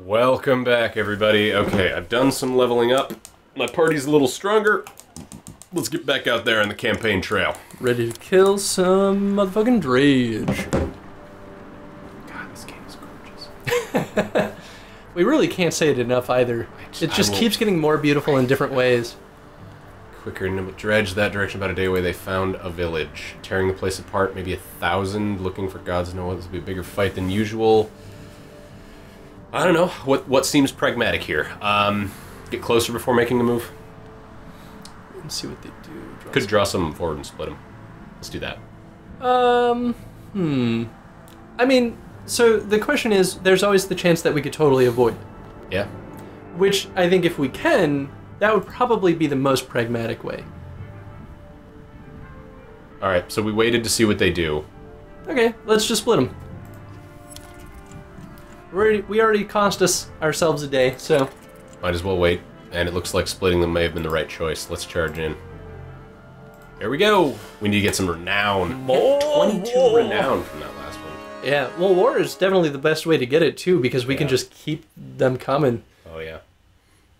Welcome back, everybody. Okay, I've done some leveling up. My party's a little stronger. Let's get back out there on the campaign trail. Ready to kill some motherfucking dredge. God, this game is gorgeous. We really can't say it enough either. just- It just keeps getting more beautiful in different ways. Quicker and dredge that direction about a day away. They found a village, tearing the place apart. Maybe a thousand, looking for gods know what. This will be a bigger fight than usual. I don't know what what seems pragmatic here. Um, get closer before making a move. Let's see what they do. Draw Could draw some forward and split them. Let's do that. Um, hmm. I mean, so the question is, there's always the chance that we could totally avoid it. Yeah. Which I think if we can, that would probably be the most pragmatic way. All right. So we waited to see what they do. Okay, let's just split them. We already, we already cost us ourselves a day, so Might as well wait. And it looks like splitting them may have been the right choice. Let's charge in. Here we go. We need to get some renown. More 22 war. renown from that last one. yeah. Well, war is definitely the best way to get it too, because we can just keep them coming. Oh yeah.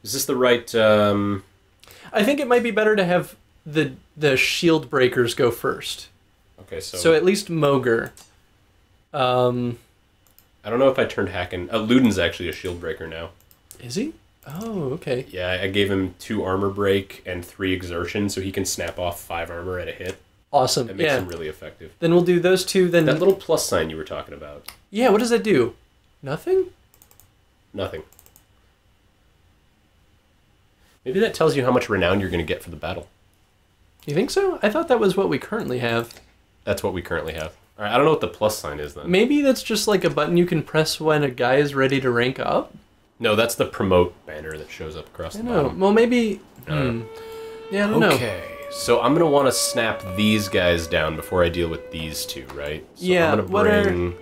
Is this the right? Um, I think it might be better to have the the shield breakers go first. okay, so, So at least Mogr. Um, I don't know if I turned Hakon. Uh, Ludin's actually a shield breaker now. is he? Oh, okay. Yeah, I- gave him two armor break and three exertion, so he can snap off five armor at a hit. Awesome. That makes yeah. him really effective. Then we'll do those two. Then That little plus sign you were talking about. yeah. What does that do? Nothing. Nothing. Maybe that tells you how much renown you're going to get for the battle. You think so? I thought that was what we currently have. That's what we currently have. All right, I don't know what the plus sign is then. Maybe that's just like a button you can press when a guy is ready to rank up. No, that's the promote banner that shows up across I the know. bottom. Well, maybe. Uh, hmm. Yeah, I don't know. Okay, so I'm gonna want to snap these guys down before I deal with these two, right? So Yeah, I'm gonna what are- bring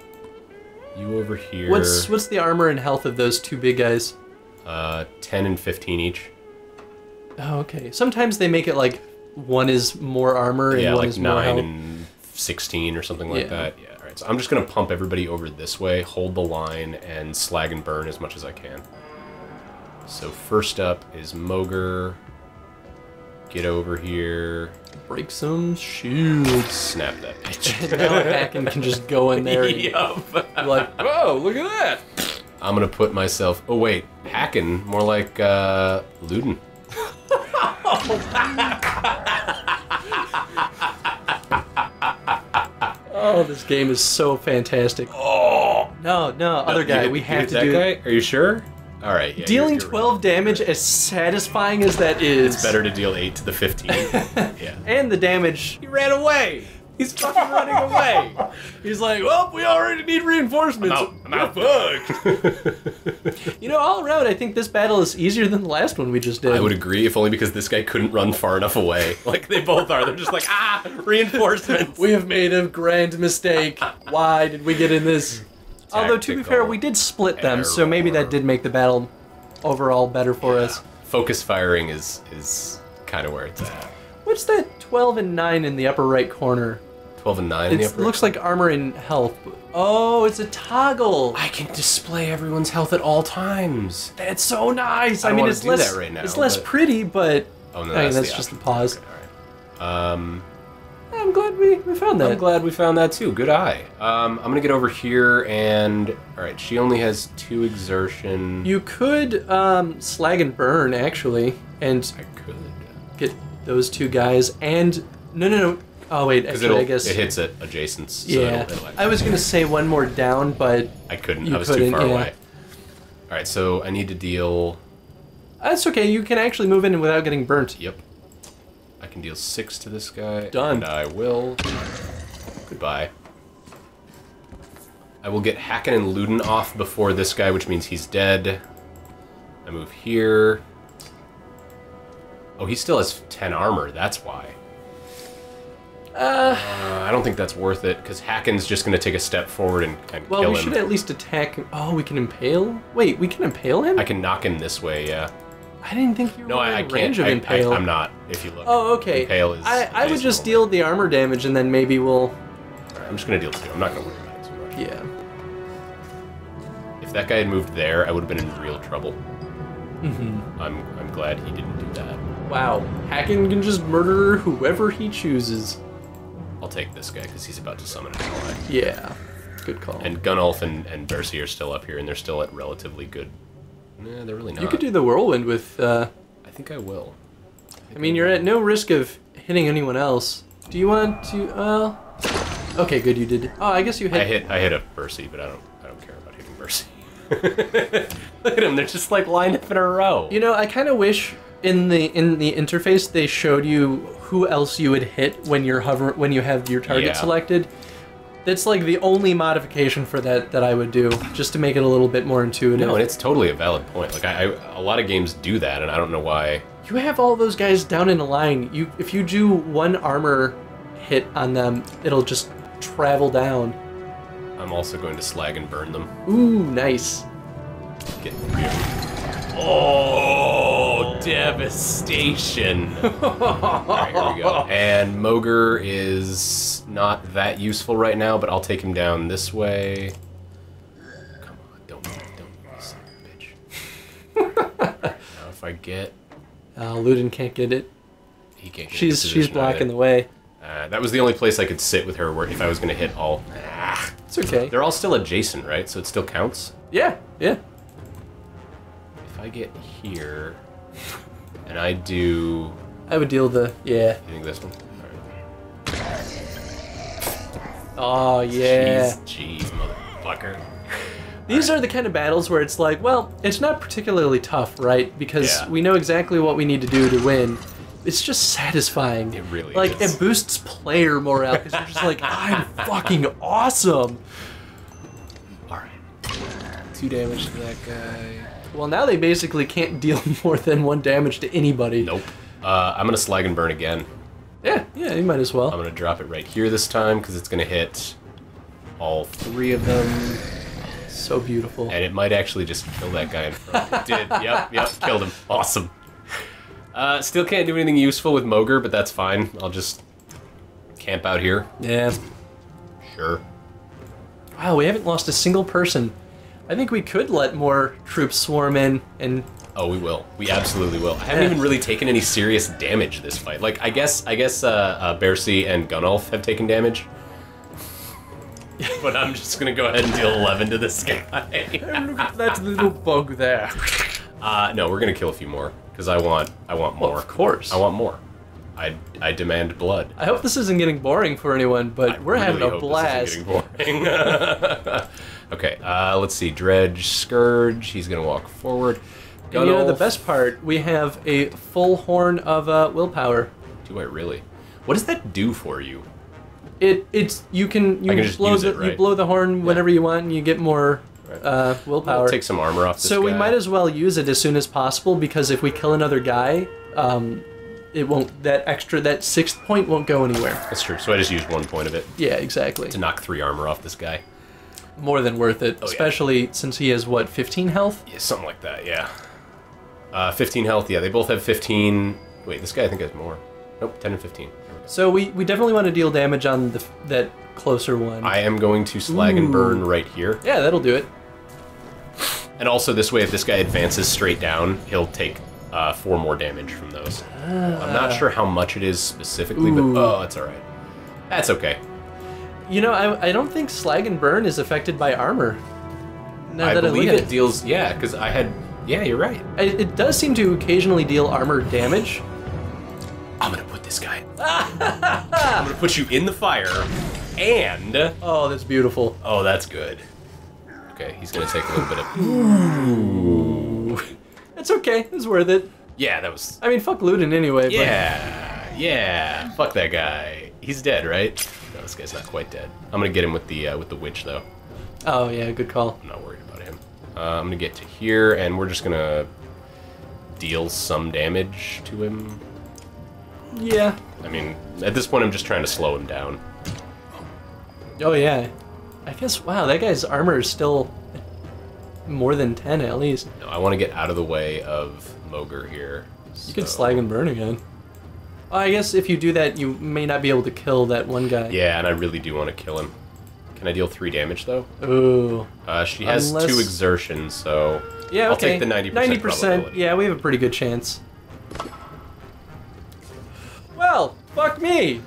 you over here. What's what's the armor and health of those two big guys? uh, 10 and 15 each? Oh, okay. Sometimes they make it like one is more armor and yeah, one like is more nine health. and 16 or something like Yeah. that. Yeah. All right. So I'm just gonna pump everybody over this way, hold the line, and slag and burn as much as I can. So first up is Mogr. Get over here. Break some shields. Snap that bitch. And now Hakon can just go in there and yup. be like, Whoa, look at that. I'm gonna put myself. Oh wait, Hakon, more like uh, Ludin. oh, Oh, this game is so fantastic. Oh, No, no, other guy. We have to that do guy. Are you sure? All right. Yeah, Dealing you're- you're 12 damage, as satisfying as that is, It's better to deal eight to the 15. yeah. And the damage. He ran away. He's fucking running away. He's like, well, we already need reinforcements. I'm out. Fuck. You know, all around, I think this battle is easier than the last one we just did. I would agree, if only because this guy couldn't run far enough away. Like they both are. They're just like, ah, reinforcements. We have made a grand mistake. Why did we get in this? Although to be fair, we did split them, so maybe that did make the battle overall better for us. Focus firing is is kind of where it's at. What's that 12 and 9 in the upper right corner? 12 and 9 in the It looks like armor and health. Oh, it's a toggle. I can display everyone's health at all times. That's so nice. I I, mean, it's less. that right now, it's less but- pretty, but Oh no, I mean, that's, that's the just the pause. Okay, all right. Um, I'm glad we, we found that. I'm glad we found that too. Good eye. Um, I'm gonna get over here and all right. She only has two exertion. You could um, slag and burn actually, and I could. get those two guys. And no, no, no. Oh wait, actually, I guess it hits at adjacent. So yeah. It'll, it'll I was gonna say one more down, but I couldn't. I was too couldn't, far yeah. away. All right, so I need to deal. that's okay. You can actually move in without getting burnt. Yep. I can deal six to this guy. Done. And I will. Goodbye. I will get Hakon and Ludin off before this guy, which means he's dead. I move here. Oh, he still has 10 armor, that's why. Uh, Uh, I don't think that's worth it, because Hakon's just going to take a step forward and, and well, kill we should at least attack. him. Oh, we can impale. Wait, we can impale him. I can knock him this way, yeah. I didn't think you were No, I, I range of I, impale. I, am not, if you look. Oh, okay. Impale is I, I would just deal the armor damage and then maybe we'll. Alright, I'm just going to deal two. I'm not going to worry about it too much. Yeah. If that guy had moved there, I would have been in real trouble. Mm-hmm. I'm I'm glad he didn't do that. Wow, Hakon can just murder whoever he chooses. I'll take this guy because he's about to summon an ally. Yeah, good call. And Gunnulf and, and Bersi are still up here, and they're still at relatively good. Nah, they're really not. you could do the whirlwind with. Uh, I think I will. I mean, you're at no risk of hitting anyone else. Do you want to? Uh, okay, good. You did. Oh, I guess you hit. I hit I hit a Bersi, but I don't I don't care about hitting Bersi. Look at them; they're just like lined up in a row. You know, I kind of wish in the in the interface they showed you who else you would hit when you're hover when you have your target Yeah. selected. That's like the only modification for that that I would do, just to make it a little bit more intuitive. no, and it's totally a valid point. Like I, I a lot of games do that, and I don't know why. you have all those guys down in a line. You if you do one armor hit on them, it'll just travel down. I'm also going to slag and burn them. Ooh, nice. Get three of them. Oh, devastation! All right, here we go. And Mogr is not that useful right now, but I'll take him down this way. Come on, don't, don't, son of a bitch. now if I get, Uh, Ludin can't get it. he can't. Get She's the she's position blocking either. the way. Uh, that was the only place I could sit with her where if I was going to hit all. Ah. It's okay. They're all still adjacent, right? So it still counts. Yeah, yeah. If I get here, and I do, I would deal the yeah. you think this one? Oh yeah. Jeez, jeez, motherfucker. These are the kind of battles where it's like, well, it's not particularly tough, right? Because Yeah. we know exactly what we need to do to win. It's just satisfying. It really like is. it boosts player morale because you're just like, I'm fucking awesome. All right. Two damage to that guy. Well, now they basically can't deal more than one damage to anybody. Nope. Uh, I'm gonna slag and burn again. Yeah, yeah, you might as well. I'm gonna drop it right here this time because it's gonna hit all three of them, So beautiful. and it might actually just kill that guy in front. It did. Yep. Yep. Killed him. Awesome. Uh, still can't do anything useful with Mogr, but that's fine. I'll just camp out here. Yeah. Sure. Wow, we haven't lost a single person. I think we could let more troops swarm in and Oh, we will. We absolutely will. I haven't even really taken any serious damage this fight. Like, I guess, I guess, uh, uh Bersi and Gunnulf have taken damage. but I'm just gonna go ahead and deal 11 to this guy. look at that little bug there. uh, no, we're gonna kill a few more because I want, I want more. Well, of course. I want more. I, I demand blood. I hope this isn't getting boring for anyone, but I we're having a hope blast. This isn't getting boring. okay, uh, let's see. Dredge, Scourge. He's gonna walk forward. And you know the best part, we have a full horn of uh, willpower. Do I really? What does that do for you? It it's you can you can blow the it, you blow the horn whenever you want and you get more Right. uh, I'll willpower. take some armor off this so we might as well use it as soon as possible because if we kill another guy, um, it won't that extra that sixth point won't go anywhere. That's true. So I just used one point of it Yeah, exactly. to knock three armor off this guy. More than worth it, Oh, yeah. especially since he has what 15 health. Yeah, something like that. Yeah. Uh, 15 health. Yeah, they both have 15. Wait, this guy I think has more. Nope, 10 and 15. We. So we, we definitely want to deal damage on the that closer one. I am going to slag and burn right here. yeah, that'll do it. And also this way, if this guy advances straight down, he'll take uh, four more damage from those. I'm not sure how much it is specifically, Ooh. but oh, that's all right. That's okay. You know, I, I don't think slag and burn is affected by armor. Now I that believe I look it it, deals. Yeah, because I had. Yeah, you're right. it, it does seem to occasionally deal armor damage. I'm gonna put this guy. I'm gonna put you in the fire, and Oh, that's beautiful. oh, that's good. Okay, he's gonna take a little bit of. It's okay. It's worth it. Yeah, that was. I mean, fuck Ludin anyway. But Yeah, yeah. Fuck that guy. He's dead, right? No, this guy's not quite dead. I'm gonna get him with the uh, with the witch though. Oh yeah, good call. I'm not worried about him. Uh, I'm gonna get to here, and we're just gonna deal some damage to him. Yeah. I mean, at this point, I'm just trying to slow him down. Oh yeah. I guess wow, that guy's armor is still more than ten at least. No, I want to get out of the way of Mogr here. You could slag and burn again. I guess if you do that, you may not be able to kill that one guy. Yeah, and I really do want to kill him. Can I deal three damage though? Ooh. Uh, she has Unless- two exertions, so Yeah, I'll okay. take the 90% 90%. Yeah, we have a pretty good chance. Well, fuck me.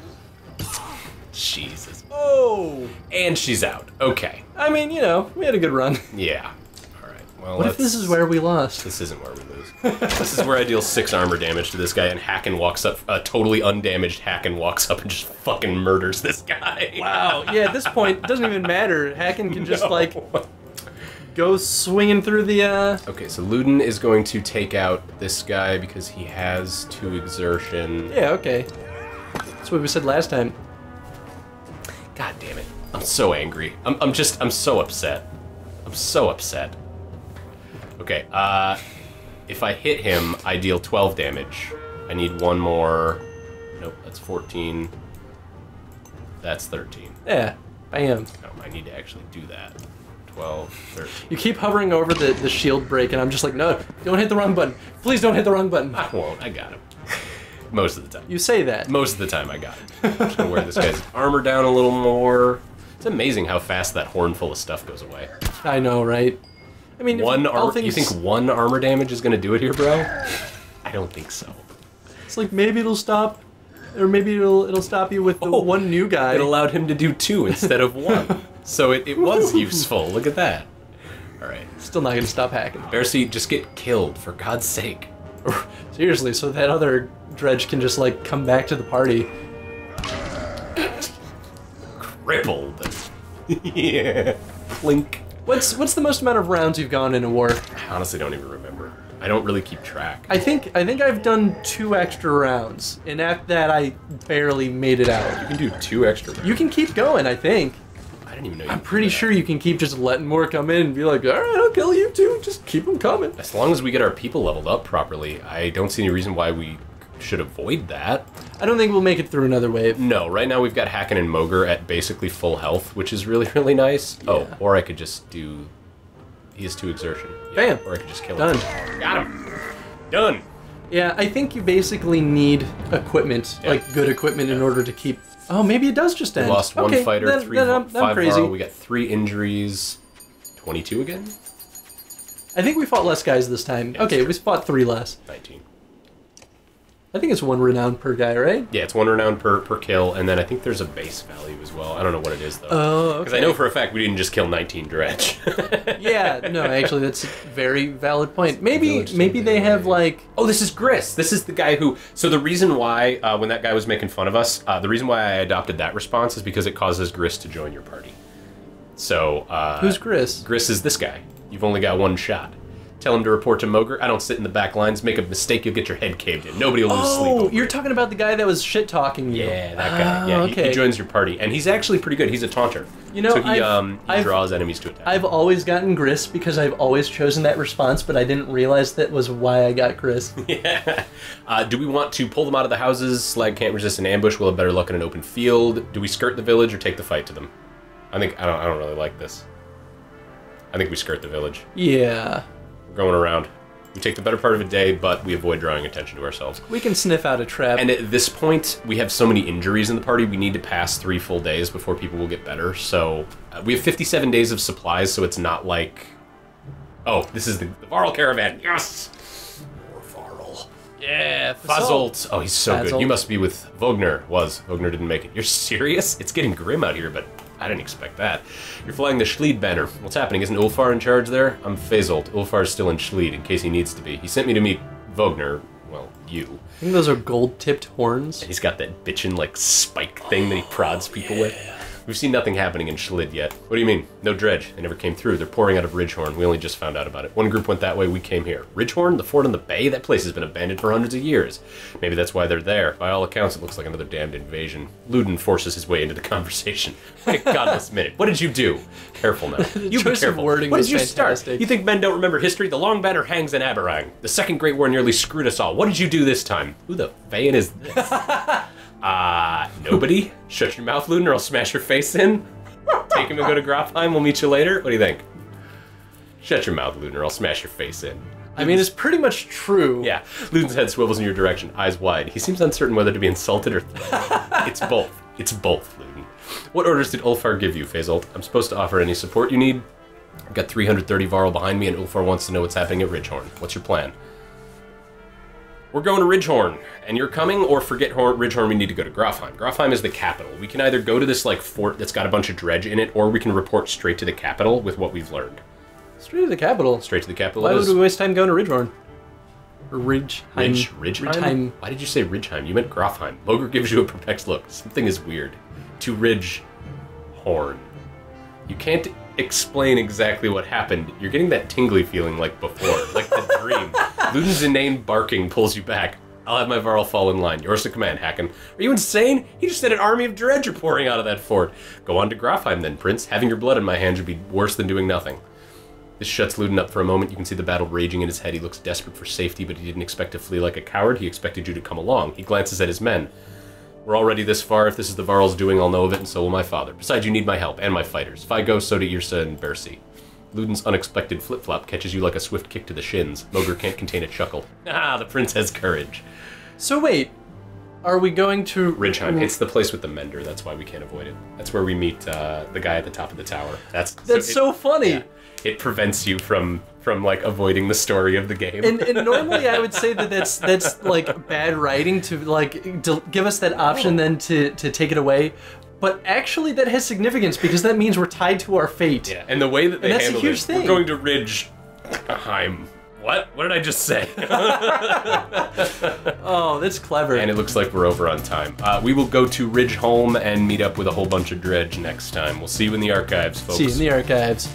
Jesus. Oh. And she's out. Okay. I mean, you know, we had a good run. Yeah. All right. Well, What if this is where we lost? This isn't where we lose. this is where I deal six armor damage to this guy, and Hakon walks up, a totally undamaged Hakon walks up and just fucking murders this guy. Wow. Yeah, at this point, it doesn't even matter. Hakon can just, No. like, go swinging through the, uh... Okay, so Ludin is going to take out this guy because he has two exertion. Yeah, okay. That's what we said last time. God damn it. I'm so angry. I'm, I'm just, I'm so upset. I'm so upset. Okay, uh, if I hit him, I deal 12 damage. I need one more. Nope, that's 14. That's 13. Yeah, bam. No, I need to actually do that. 12, 13. You keep hovering over the, the shield break, and I'm just like, no, don't hit the wrong button. Please don't hit the wrong button. I won't, I got him. Most of the time. You say that. Most of the time, I got him. Just gonna wear this guy's armor down a little more. It's amazing how fast that horn full of stuff goes away. I know, right? I mean, One armor. You think one armor damage is gonna do it here, bro? I don't think so. it's like maybe it'll stop, or maybe it'll it'll stop you with the Oh, one new guy. It allowed him to do two instead of one, so it, it was useful. Look at that. All right, Still not gonna stop hacking. Bersi, just get killed for God's sake. Seriously, so that other dredge can just like come back to the party. Crippled. yeah. Clink. What's what's the most amount of rounds you've gone in a war? I honestly don't even remember. I don't really keep track. I think I think I've done two extra rounds, and after that I barely made it out. You can do two extra. Rounds. You can keep going, I think. I didn't even know. You I'm pretty sure you can keep just letting more come in and be like, all right, I'll kill you too. Just keep them coming. As long as we get our people leveled up properly, I don't see any reason why we should avoid that. I don't think we'll make it through another wave. No, right now we've got Hakon and Mogr at basically full health, which is really, really nice. Oh, or I could just do. He has two exertion. Yeah, Bam. Or I could just kill Done. him. Got him. Done. Yeah, I think you basically need equipment, Yeah. like good equipment, in order to keep. Oh, maybe it does just We end. lost one Okay, fighter, then, three, then I'm, I'm crazy. We got three injuries. 22 again? I think we fought less guys this time. Yeah, okay, we fought three less. 19. I think it's one renown per guy, right? Yeah, it's one renown per, per kill, and then I think there's a base value as well. I don't know what it is, though. Oh, Because I know for a fact we didn't just kill 19 dredge. yeah, no, actually, that's a very valid point. Maybe, maybe they have like. Oh, this is Gris. This is the guy who. So the reason why, uh, when that guy was making fun of us, uh, the reason why I adopted that response is because it causes Gris to join your party. So. Uh, Who's Gris? Gris is this guy. You've only got one shot. Tell him to report to Mogr. I don't sit in the back lines. Make a mistake, you'll get your head caved in. Nobody will lose sleep. Oh, you're talking about the guy that was shit talking you. Yeah, that guy. Oh, yeah, he- okay. he, joins your party, and he's actually pretty good. He's a taunter. You know, so he I've- um he draws enemies to attack. I've always gotten Gris because I've always chosen that response, but I didn't realize that was why I got Gris. Yeah. Uh, do we want to pull them out of the houses? Slag can't resist an ambush. We'll have better luck in an open field. Do we skirt the village or take the fight to them? I think I don't. I don't really like this. I think we skirt the village. yeah, going around. We take the better part of a day, but we avoid drawing attention to ourselves. we can sniff out a trap. And at this point, we have so many injuries in the party, we need to pass three full days before people will get better. So uh, we have 57 days of supplies, so it's not like. Oh, this is the, the Varl caravan. Yes! More Varl. Yeah, Fasolt. Oh, he's so good. You must be with Vognir. Was. Vognir didn't make it. You're serious? It's getting grim out here, but I didn't expect that. You're flying the Schlied banner. What's happening? Isn't Ulfar in charge there? I'm Fasolt. Ulfar's still in Schlied in case he needs to be. He sent me to meet Vognir. Well, you. I think those are gold-tipped horns. He's got that bitchin' like spike thing that he prods people with. We've seen nothing happening in Schlid yet. What do you mean? No dredge. They never came through. They're pouring out of Ridgehorn. We only just found out about it. One group went that way, we came here. Ridgehorn? The fort on the bay? That place has been abandoned for hundreds of years. Maybe that's why they're there. By all accounts, it looks like another damned invasion. Ludin forces his way into the conversation. Godless minute. What did you do? Careful now. You be careful. wording what was did you start? You think men don't remember history? The long banner hangs in Arberrang. The Second Great War nearly screwed us all. What did you do this time? Who the fan is this? Ah, nobody? Shut your mouth, Ludin, or I'll smash your face in. Take him and go to Grofheim. We'll meet you later. What do you think? Shut your mouth, Ludin, or I'll smash your face in. I mean, it's pretty much true. Yeah, Ludin's head swivels in your direction, eyes wide. He seems uncertain whether to be insulted or. it's both. It's both, Ludin. What orders did Ulfar give you, Fasolt? I'm supposed to offer any support you need. I've got 330 Varl behind me, and Ulfar wants to know what's happening at Ridgehorn. What's your plan? We're going to Ridgehorn, and you're coming, or forget Hor- Ridgehorn, we need to go to Grofheim. Grofheim is the capital. We can either go to this, like, fort that's got a bunch of dredge in it, or we can report straight to the capital with what we've learned. Straight to the capital. Straight to the capital Why would we waste time going to Ridgehorn? Or Ridgeheim. Ridge, Ridgeheim? Ridgeheim. Why did you say Ridgeheim? You meant Grofheim. Mogr gives you a perplexed look. Something is weird. To Ridge Horn. You can't explain exactly what happened. You're getting that tingly feeling like before, like the dream. Ludin's inane barking pulls you back. I'll have my Varl fall in line. Yours to command, Hakon. Are you insane? He just said an army of dredge are pouring out of that fort. Go on to Grofheim then, Prince. Having your blood in my hands would be worse than doing nothing. This shuts Ludin up for a moment. You can see the battle raging in his head. He looks desperate for safety, but he didn't expect to flee like a coward. He expected you to come along. He glances at his men. We're already this far. If this is the Varl's doing, I'll know of it, and so will my father. Besides, you need my help, and my fighters. If I go, so do Irsa and Bersi. Ludin's unexpected flip-flop catches you like a swift kick to the shins. Mogr can't contain a chuckle. Ah, the prince has courage. So wait, are we going to Ridgeheim. It's the place with the mender. That's why we can't avoid it. That's where we meet uh, the guy at the top of the tower. That's That's it- so funny. yeah. it prevents you from from like avoiding the story of the game. And, and normally I would say that that's that's like bad writing to like to give us that option then to to take it away. But actually that has significance because that means we're tied to our fate. yeah, and the way that they And that's a handled huge it, thing. we're going to Ridge Ridgeheim. What? What did I just say? Oh, that's clever. and it looks like we're over on time. Uh, we will go to Ridgeholm and meet up with a whole bunch of dredge next time. We'll see you in the archives, folks. See you in the archives.